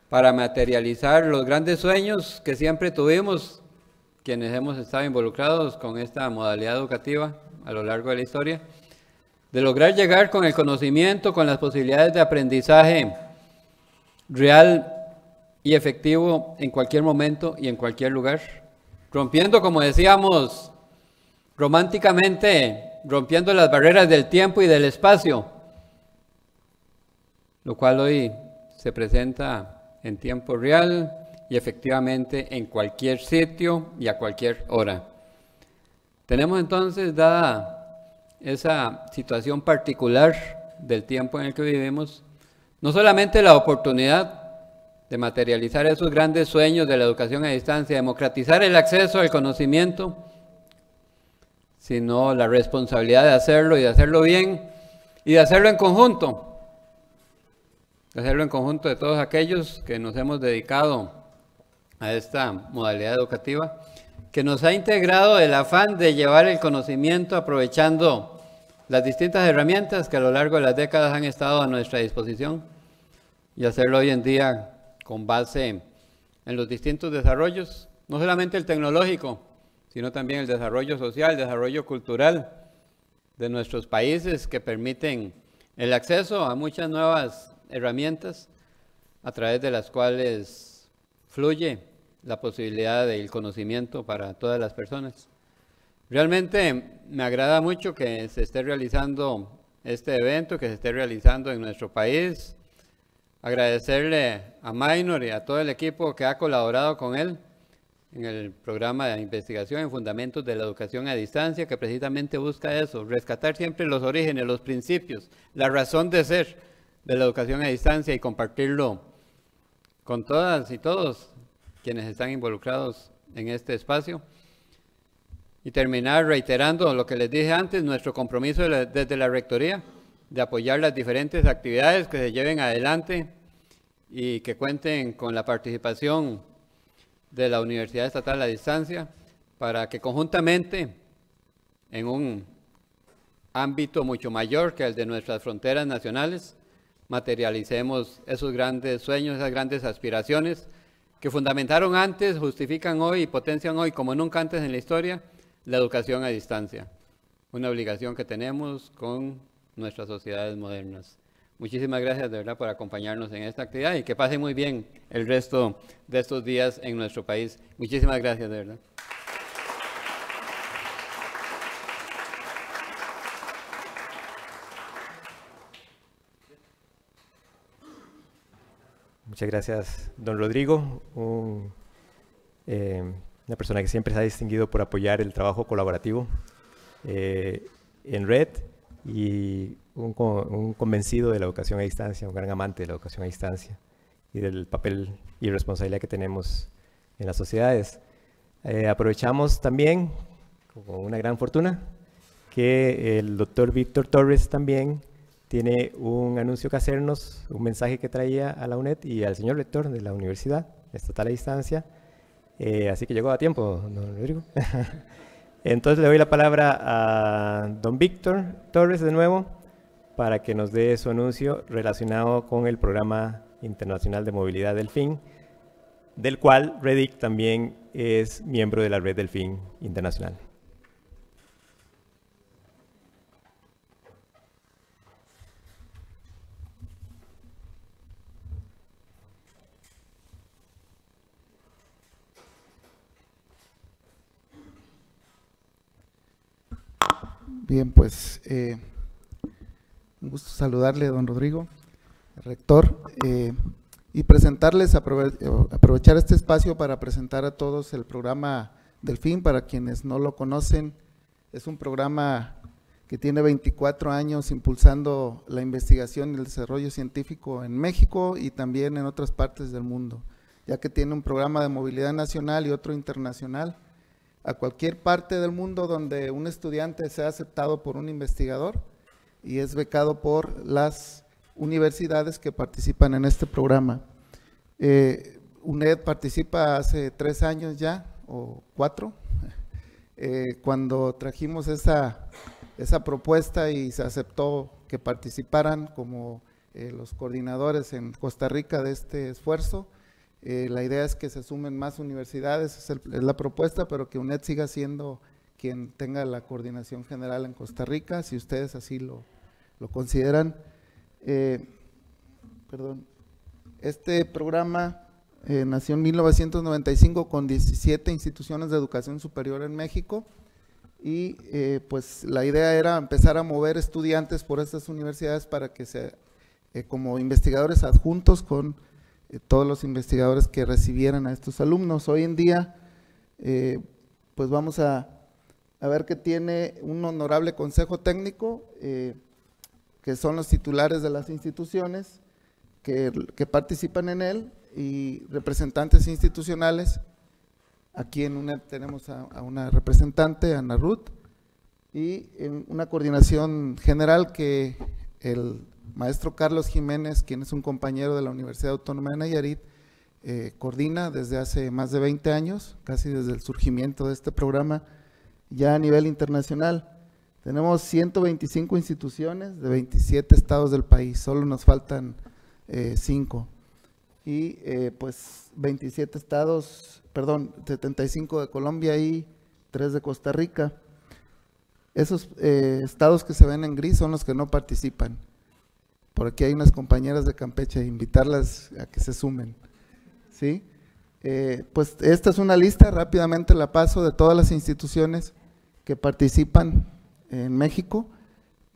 para materializar los grandes sueños que siempre tuvimos quienes hemos estado involucrados con esta modalidad educativa a lo largo de la historia, de lograr llegar con el conocimiento, con las posibilidades de aprendizaje real y efectivo en cualquier momento y en cualquier lugar. Rompiendo, como decíamos románticamente, rompiendo las barreras del tiempo y del espacio, lo cual hoy se presenta en tiempo real y efectivamente en cualquier sitio y a cualquier hora. Tenemos entonces, dada esa situación particular del tiempo en el que vivimos, no solamente la oportunidad de materializar esos grandes sueños de la educación a distancia, democratizar el acceso al conocimiento, sino la responsabilidad de hacerlo y de hacerlo bien y de hacerlo en conjunto, de hacerlo en conjunto de todos aquellos que nos hemos dedicado a esta modalidad educativa, que nos ha integrado el afán de llevar el conocimiento aprovechando las distintas herramientas que a lo largo de las décadas han estado a nuestra disposición y hacerlo hoy en día con base en los distintos desarrollos, no solamente el tecnológico, sino también el desarrollo social, el desarrollo cultural de nuestros países que permiten el acceso a muchas nuevas herramientas a través de las cuales fluye la posibilidad del conocimiento para todas las personas. Realmente me agrada mucho que se esté realizando este evento, que se esté realizando en nuestro país, agradecerle a Minor y a todo el equipo que ha colaborado con él en el programa de investigación en fundamentos de la educación a distancia, que precisamente busca eso, rescatar siempre los orígenes, los principios, la razón de ser de la educación a distancia y compartirlo con todas y todos quienes están involucrados en este espacio. Y terminar reiterando lo que les dije antes, nuestro compromiso desde la Rectoría de apoyar las diferentes actividades que se lleven adelante y que cuenten con la participación de la Universidad Estatal a Distancia para que conjuntamente, en un ámbito mucho mayor que el de nuestras fronteras nacionales, materialicemos esos grandes sueños, esas grandes aspiraciones que fundamentaron antes, justifican hoy y potencian hoy, como nunca antes en la historia, la educación a distancia. Una obligación que tenemos con nuestras sociedades modernas. Muchísimas gracias de verdad por acompañarnos en esta actividad y que pase muy bien el resto de estos días en nuestro país. Muchísimas gracias de verdad. Muchas gracias, don Rodrigo, eh, una persona que siempre se ha distinguido por apoyar el trabajo colaborativo eh, en red y un, convencido de la educación a distancia, un gran amante de la educación a distancia y del papel y responsabilidad que tenemos en las sociedades. Eh, aprovechamos también, con una gran fortuna, que el doctor Víctor Torres también tiene un anuncio que hacernos, un mensaje que traía a la UNED y al señor rector de la Universidad Estatal a Distancia. Eh, así que llegó a tiempo, don Rodrigo. Entonces le doy la palabra a don Víctor Torres de nuevo para que nos dé su anuncio relacionado con el Programa Internacional de Movilidad del FIN, del cual REDIC también es miembro de la Red del FIN Internacional. Bien, pues eh, un gusto saludarle, don Rodrigo, rector, eh, y presentarles, aprovechar este espacio para presentar a todos el programa Delfín, para quienes no lo conocen, es un programa que tiene 24 años impulsando la investigación y el desarrollo científico en México y también en otras partes del mundo, ya que tiene un programa de movilidad nacional y otro internacional a cualquier parte del mundo donde un estudiante sea aceptado por un investigador y es becado por las universidades que participan en este programa. Eh, UNED participa hace tres años ya, o cuatro, eh, cuando trajimos esa, esa propuesta y se aceptó que participaran como eh, los coordinadores en Costa Rica de este esfuerzo. Eh, la idea es que se sumen más universidades, es, la propuesta, pero que UNED siga siendo quien tenga la coordinación general en Costa Rica, si ustedes así lo, consideran. Eh, perdón. Este programa eh, nació en 1995 con 17 instituciones de educación superior en México y pues la idea era empezar a mover estudiantes por estas universidades para que se, como investigadores adjuntos con eh, todos los investigadores que recibieran a estos alumnos. Hoy en día, eh, pues vamos a, a ver que tiene un honorable consejo técnico, eh, que son los titulares de las instituciones que, que participan en él y representantes institucionales. Aquí en UNED tenemos a, una representante, Ana Ruth, y en una coordinación general que el maestro Carlos Jiménez, quien es un compañero de la Universidad Autónoma de Nayarit, eh, coordina desde hace más de 20 años, casi desde el surgimiento de este programa, ya a nivel internacional. Tenemos 125 instituciones de 27 estados del país, solo nos faltan 5. Eh, y eh, pues 27 estados, perdón, 75 de Colombia y 3 de Costa Rica. Esos estados que se ven en gris son los que no participan. Por aquí hay unas compañeras de Campeche, invitarlas a que se sumen. ¿sí? Eh, pues esta es una lista, rápidamente la paso, de todas las instituciones que participan en México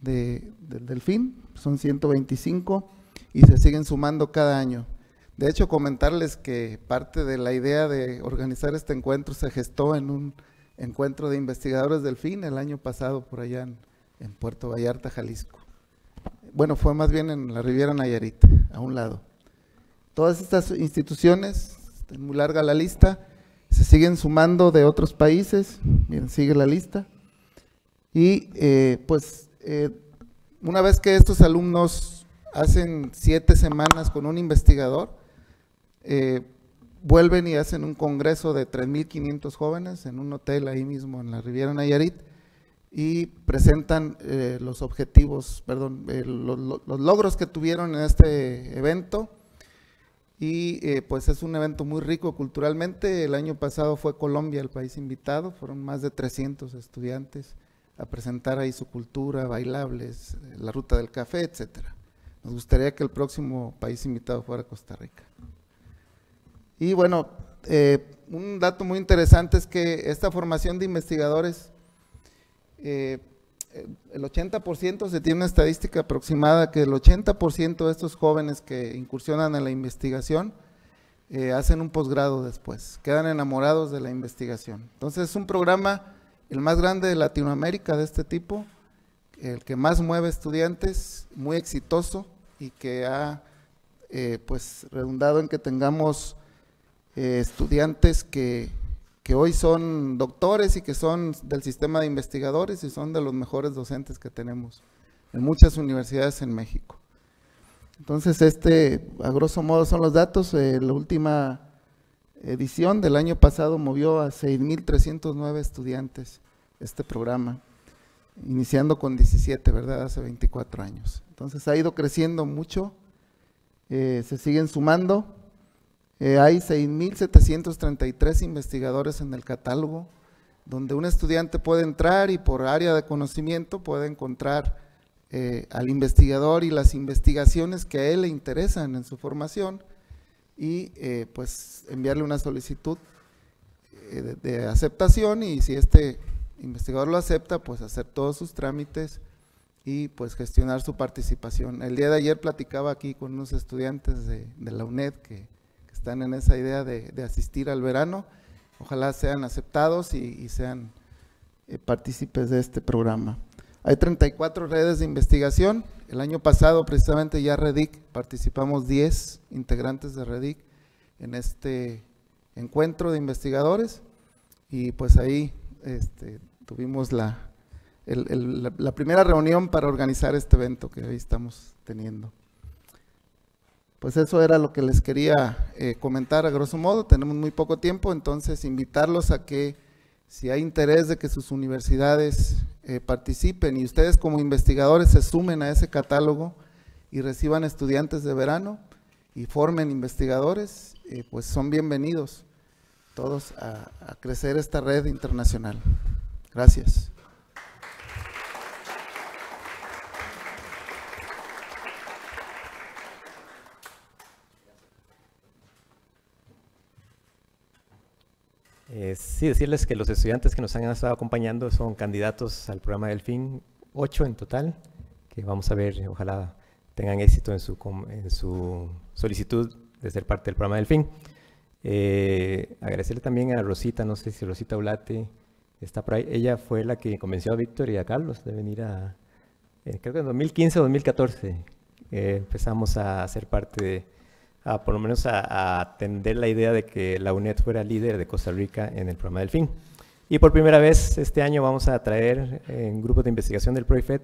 de, del Delfín, son 125 y se siguen sumando cada año. De hecho, comentarles que parte de la idea de organizar este encuentro se gestó en un encuentro de investigadores del FIN el año pasado por allá en Puerto Vallarta, Jalisco. Bueno, fue más bien en la Riviera Nayarit, a un lado. Todas estas instituciones, es muy larga la lista, se siguen sumando de otros países, miren, sigue la lista. Y eh, pues eh, una vez que estos alumnos hacen siete semanas con un investigador, eh, vuelven y hacen un congreso de 3.500 jóvenes en un hotel ahí mismo en la Riviera Nayarit y presentan los objetivos, perdón, los logros que tuvieron en este evento y eh, pues es un evento muy rico culturalmente. El año pasado fue Colombia el país invitado, fueron más de 300 estudiantes a presentar ahí su cultura, bailables, la ruta del café, etcétera. Nos gustaría que el próximo país invitado fuera Costa Rica. Y bueno, eh, un dato muy interesante es que esta formación de investigadores eh, el 80% se tiene una estadística aproximada que el 80% de estos jóvenes que incursionan en la investigación eh, hacen un posgrado después, quedan enamorados de la investigación. Entonces es un programa el más grande de Latinoamérica de este tipo, el que más mueve estudiantes, muy exitoso y que ha eh, pues redundado en que tengamos eh, estudiantes que que hoy son doctores y que son del sistema de investigadores y son de los mejores docentes que tenemos en muchas universidades en México. Entonces, este, a grosso modo, son los datos. Eh, la última edición del año pasado movió a 6.309 estudiantes este programa, iniciando con 17, ¿verdad? Hace 24 años. Entonces, ha ido creciendo mucho, eh, se siguen sumando. Eh, hay 6.733 investigadores en el catálogo, donde un estudiante puede entrar y por área de conocimiento puede encontrar eh, al investigador y las investigaciones que a él le interesan en su formación y eh, pues enviarle una solicitud de, de, aceptación y si este investigador lo acepta, pues hacer todos sus trámites y pues gestionar su participación. El día de ayer platicaba aquí con unos estudiantes de la UNED que están en esa idea de, asistir al verano. Ojalá sean aceptados y, sean eh, partícipes de este programa. Hay 34 redes de investigación. El año pasado, precisamente ya REDIC, participamos 10 integrantes de REDIC en este encuentro de investigadores y pues ahí este, tuvimos la, la primera reunión para organizar este evento que hoy estamos teniendo. Pues eso era lo que les quería eh, comentar a grosso modo. Tenemos muy poco tiempo, entonces invitarlos a que si hay interés de que sus universidades eh, participen y ustedes como investigadores se sumen a ese catálogo y reciban estudiantes de verano y formen investigadores, eh, pues son bienvenidos todos a, a crecer esta red internacional. Gracias. Eh, sí, decirles que los estudiantes que nos han estado acompañando son candidatos al programa del FIN, ocho en total, que vamos a ver, ojalá tengan éxito en su, solicitud de ser parte del programa del FIN. Eh, agradecerle también a Rosita, no sé si Rosita Ulate está por ahí. Ella fue la que convenció a Víctor y a Carlos de venir a, eh, creo que en 2015 o 2014, eh, empezamos a ser parte de, por lo menos a, a, atender la idea de que la UNED fuera líder de Costa Rica en el programa del fin. Y por primera vez este año vamos a traer en grupos de investigación del PROIFED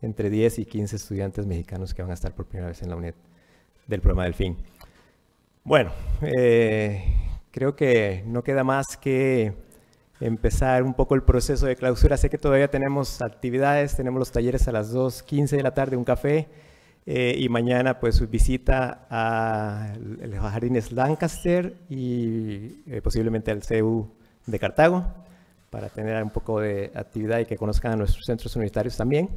entre 10 y 15 estudiantes mexicanos que van a estar por primera vez en la UNED del programa del fin. Bueno, eh, creo que no queda más que empezar un poco el proceso de clausura. Sé que todavía tenemos actividades, tenemos los talleres a las 2.15 de la tarde, un café, eh, y mañana pues su visita a los jardines Lancaster y eh, posiblemente al CEU de Cartago para tener un poco de actividad y que conozcan a nuestros centros universitarios también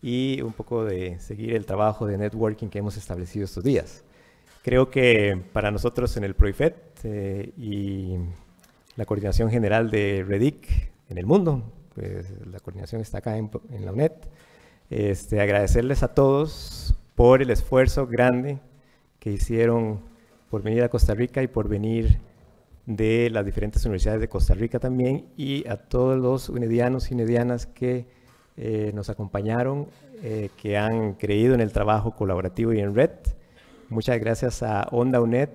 y un poco de seguir el trabajo de networking que hemos establecido estos días. Creo que para nosotros en el PROIFET eh, y la coordinación general de REDIC en el mundo, pues la coordinación está acá en, en la UNED, este, agradecerles a todos por el esfuerzo grande que hicieron por venir a Costa Rica y por venir de las diferentes universidades de Costa Rica también y a todos los unedianos y unedianas que eh, nos acompañaron, eh, que han creído en el trabajo colaborativo y en RED. Muchas gracias a Onda UNED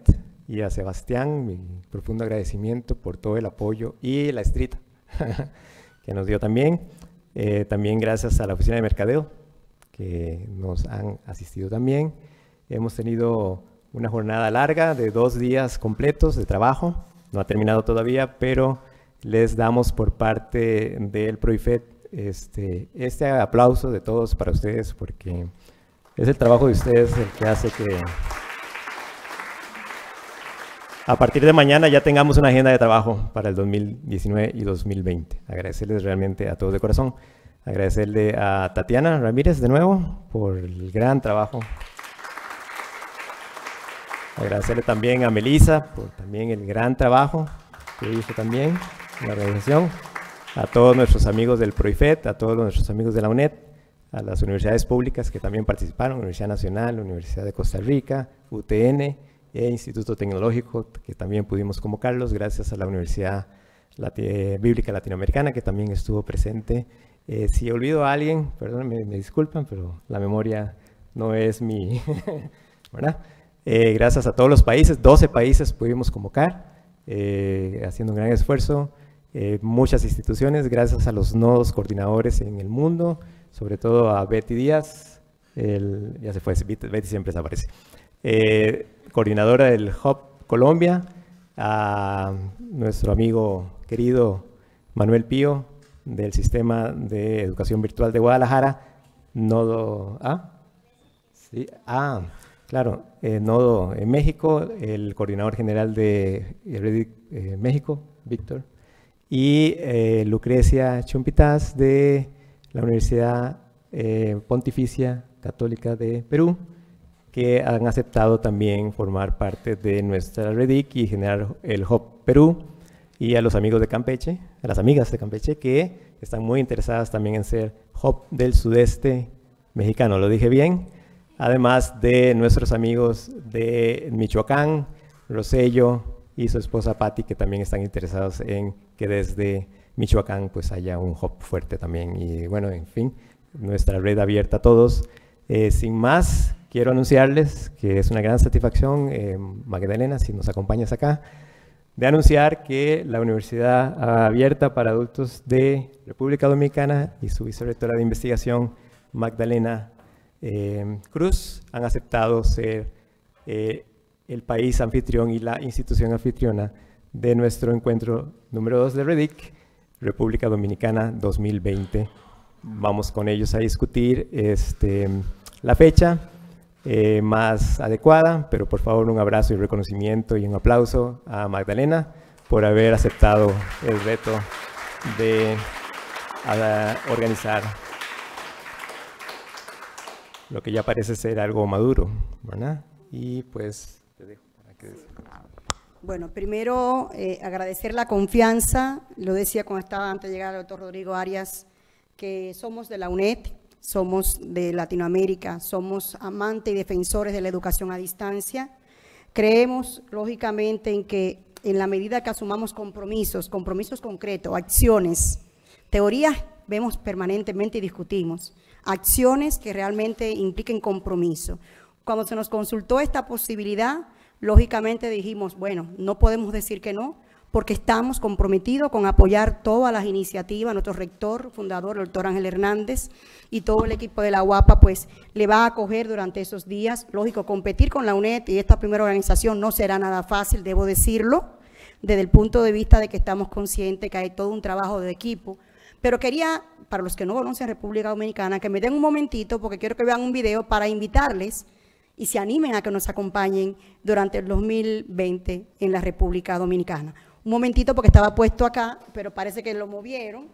y a Sebastián, mi profundo agradecimiento por todo el apoyo y la estrita que nos dio también. Eh, también gracias a la Oficina de Mercadeo, que nos han asistido también. Hemos tenido una jornada larga de dos días completos de trabajo. No ha terminado todavía, pero les damos por parte del PROIFET este, este aplauso de todos para ustedes, porque es el trabajo de ustedes el que hace que a partir de mañana ya tengamos una agenda de trabajo para el 2019 y 2020. Agradecerles realmente a todos de corazón. Agradecerle a Tatiana Ramírez de nuevo por el gran trabajo. Agradecerle también a Melissa por también el gran trabajo que hizo también en la organización. A todos nuestros amigos del PROIFET, a todos nuestros amigos de la UNED, a las universidades públicas que también participaron, Universidad Nacional, Universidad de Costa Rica, UTN, e Instituto Tecnológico, que también pudimos convocarlos, gracias a la Universidad Bíblica Latinoamericana, que también estuvo presente. Eh, si olvido a alguien, perdón, me, disculpan, pero la memoria no es mi... Eh, gracias a todos los países, 12 países pudimos convocar, eh, haciendo un gran esfuerzo. Eh, muchas instituciones, gracias a los nodos coordinadores en el mundo, sobre todo a Betty Díaz, el, ya se fue, Betty siempre desaparece. Eh, coordinadora del Hub Colombia, a nuestro amigo querido Manuel Pío del Sistema de Educación Virtual de Guadalajara, Nodo A. Sí, ah, claro, eh, Nodo en México, el coordinador general de Reddit eh, México, Víctor, y eh, Lucrecia Chumpitas de la Universidad eh, Pontificia Católica de Perú, que han aceptado también formar parte de nuestra REDIC y generar el Hub Perú, y a los amigos de Campeche, a las amigas de Campeche, que están muy interesadas también en ser Hub del sudeste mexicano, lo dije bien, además de nuestros amigos de Michoacán, Rosello y su esposa Patti, que también están interesados en que desde Michoacán pues haya un hub fuerte también. Y bueno, en fin, nuestra red abierta a todos. Eh, sin más, quiero anunciarles que es una gran satisfacción, eh, Magdalena, si nos acompañas acá, de anunciar que la Universidad Abierta para Adultos de República Dominicana y su vicerrectora de investigación, Magdalena eh, Cruz, han aceptado ser eh, el país anfitrión y la institución anfitriona de nuestro encuentro número 2 de REDIC, República Dominicana 2020. Vamos con ellos a discutir este, la fecha eh, más adecuada, pero por favor un abrazo y reconocimiento y un aplauso a Magdalena por haber aceptado el reto de organizar lo que ya parece ser algo maduro. Y pues te dejo. Bueno, primero eh, agradecer la confianza, lo decía cuando estaba antes de llegar el doctor Rodrigo Arias, que somos de la UNED, somos de Latinoamérica, somos amantes y defensores de la educación a distancia. Creemos, lógicamente, en que en la medida que asumamos compromisos, compromisos concretos, acciones Teorías vemos permanentemente y discutimos. Acciones que realmente impliquen compromiso. Cuando se nos consultó esta posibilidad, lógicamente dijimos, bueno, no podemos decir que no, porque estamos comprometidos con apoyar todas las iniciativas. Nuestro rector, fundador, el doctor Ángel Hernández, y todo el equipo de la UAPA, pues le va a acoger durante esos días. Lógico, competir con la UNED y esta primera organización no será nada fácil, debo decirlo, desde el punto de vista de que estamos conscientes que hay todo un trabajo de equipo. Pero quería, para los que no conocen República Dominicana, que me den un momentito, porque quiero que vean un video para invitarles y se animen a que nos acompañen durante el 2020 en la República Dominicana. Un momentito porque estaba puesto acá, pero parece que lo movieron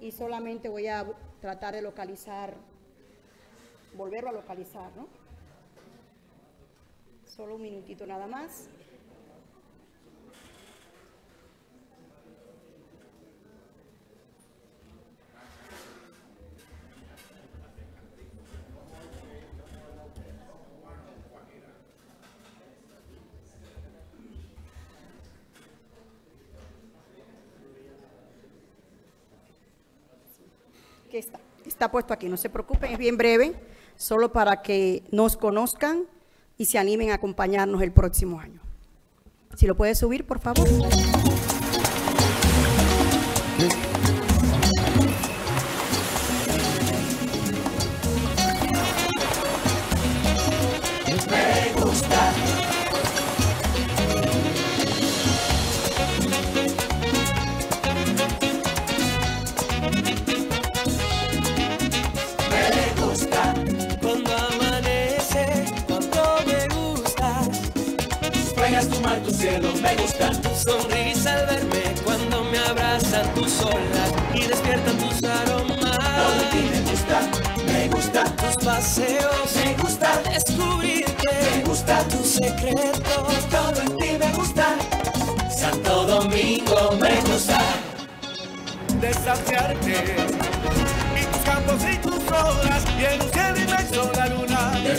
y solamente voy a tratar de localizar, volverlo a localizar, ¿no? Solo un minutito nada más. Que está, puesto aquí, no se preocupen, es bien breve, solo para que nos conozcan y se animen a acompañarnos el próximo año. Si lo puede subir, por favor. Sonrisa al verme, cuando me abrazan tus olas y despiertan tus aromas. Todo en ti me gusta, me gusta. Tus paseos, Me gusta. descubrirte, Me gusta. tu secreto. Todo en ti me gusta. Santo Domingo me gusta. Desafiarte. Y tus campos y tus olas, y en un cielo inmenso la luna. De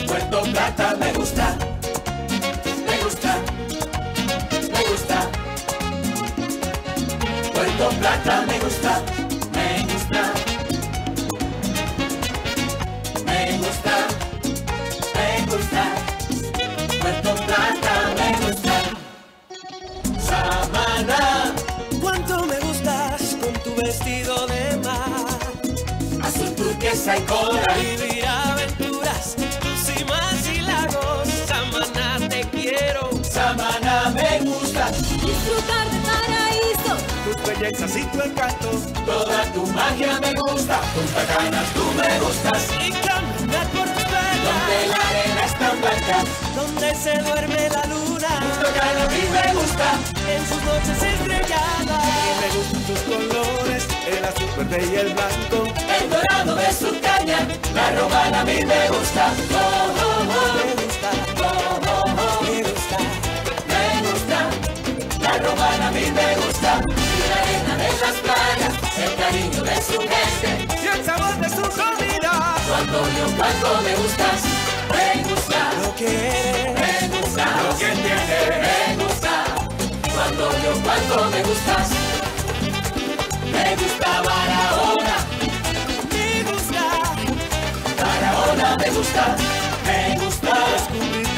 Plata me gusta. Me gusta. Me gusta. Me gusta. Puerto Plata me gusta. Samana. Cuánto me gustas con tu vestido de mar. Azul turquesa y coral. Tus bellezas y tu encanto. Toda tu magia me gusta. Punta Cana tú me gustas. Y caminar por tus Donde la arena es tan blanca. Donde se duerme la luna. Punta Cana a mí me gusta. En sus noches estrelladas. Y me gustan tus colores. El azul verde y el blanco. El dorado de su caña. La romana a mí me gusta. Oh, oh, oh. Me gusta. Oh, oh, oh. Me gusta. Me gusta. La romana a mí me gusta. Cariño de su gente. Y el sabor de su comida. Cuando yo cuando me gustas. Me gusta. Lo que eres. Me gusta. Lo que tienes. Me gusta. Cuando yo cuando me gustas. Me gusta Barahona. Me gusta. Barahona me gusta. Me gusta.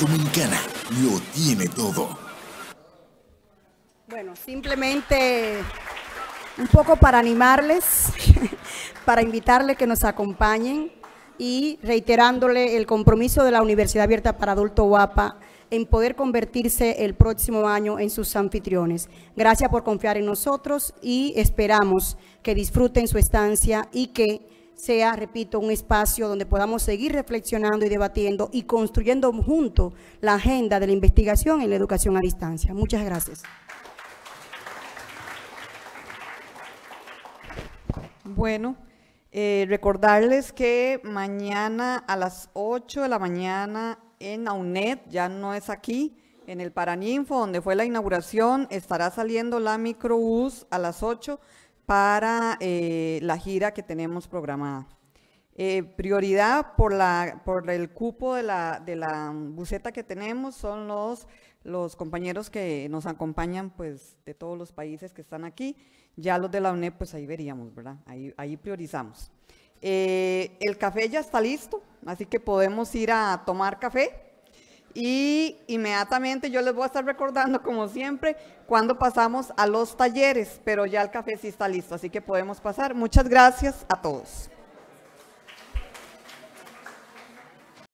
Dominicana lo tiene todo. Bueno, simplemente un poco para animarles, para invitarles que nos acompañen y reiterándole el compromiso de la Universidad Abierta para Adulto Guapa en poder convertirse el próximo año en sus anfitriones. Gracias por confiar en nosotros y esperamos que disfruten su estancia y que sea, repito, un espacio donde podamos seguir reflexionando y debatiendo y construyendo juntos la agenda de la investigación en la educación a distancia. Muchas gracias. Bueno, eh, recordarles que mañana a las 8 de la mañana en AUNED, ya no es aquí, en el Paraninfo, donde fue la inauguración, estará saliendo la microbús a las 8 para eh, la gira que tenemos programada. Eh, prioridad por, la, por el cupo de la, de la buceta que tenemos son los, los compañeros que nos acompañan pues, de todos los países que están aquí. Ya los de la UNED, pues ahí veríamos, ¿verdad? Ahí, ahí priorizamos. Eh, el café ya está listo, así que podemos ir a tomar café. Y inmediatamente yo les voy a estar recordando, como siempre, cuando pasamos a los talleres, pero ya el café sí está listo, así que podemos pasar. Muchas gracias a todos.